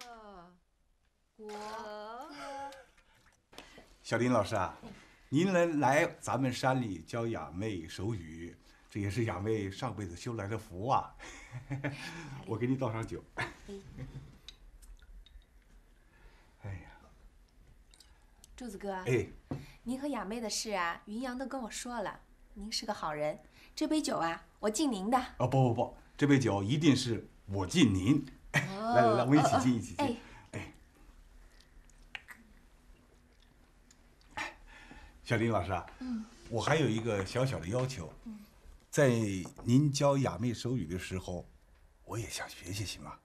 S8: 呃，
S31: 郭哥。
S1: 小林老师啊，您能来咱们山里教雅妹手语，这也是雅妹上辈子修来的福啊。我给你倒上酒。哎呀，
S31: 柱子哥，
S1: 哎，
S31: 您和雅妹的事啊，云阳都跟我说了，您是个好人。这杯酒啊，我敬您的。
S1: 哦不不不，这杯酒一定是我敬您。来来来，我们一起敬，一起敬。
S31: 哎，
S1: 小林老师啊，
S31: 嗯，
S1: 我还有一个小小的要求，
S31: 嗯
S1: 在您教雅妹手语的时候，我也想学学，行吗？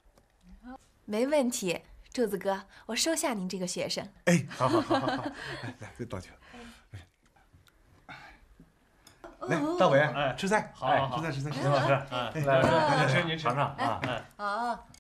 S31: 没问题，柱子哥，我收下您这个学生。
S1: 哎，好好好好好，来来，再倒酒。来，大伟，
S3: 哎
S1: 吃菜，
S3: 好好好
S1: 吃菜吃菜。
S3: 行老师，哎来来来，您吃您尝尝啊，哎。
S8: 哦